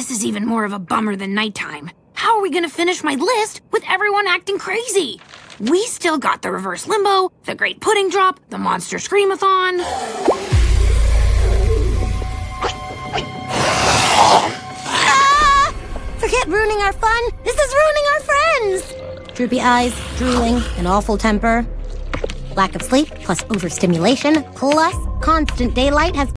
This is even more of a bummer than nighttime. How are we gonna finish my list with everyone acting crazy? We still got the reverse limbo, the great pudding drop, the monster screamathon. Ah! Forget ruining our fun. This is ruining our friends. Droopy eyes, drooling, an awful temper. Lack of sleep plus overstimulation plus constant daylight has